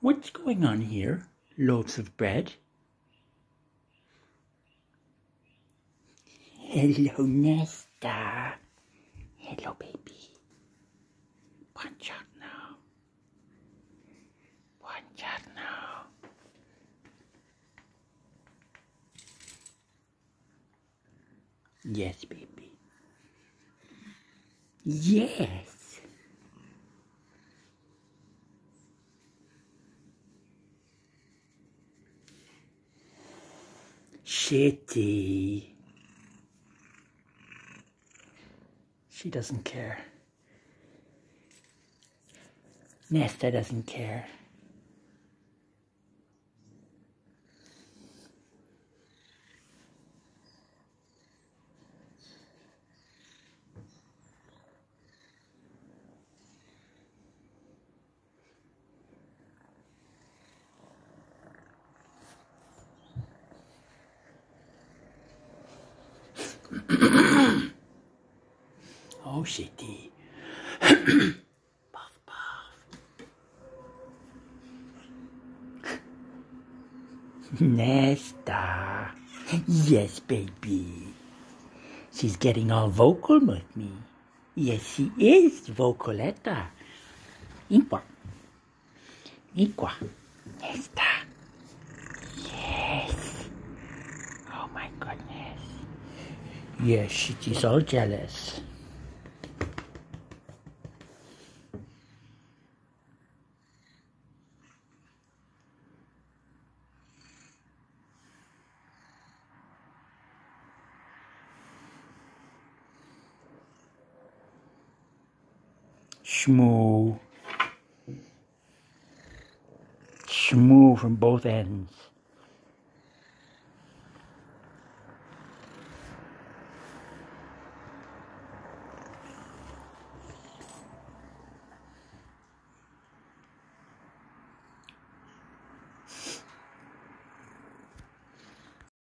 What's going on here? Loaves of bread? Hello, Nesta. Hello, baby. Buongiorno. Buongiorno. Yes, baby. Yes. Shitty. She doesn't care. Nesta doesn't care. Oh, shitty. puff, puff. Nesta. Yes, baby. She's getting all vocal with me. Yes, she is, vocaletta. Inqua. Inqua. Nesta. Yes. Oh my goodness. Yes, she's all jealous. Shmoo. Shmoo from both ends.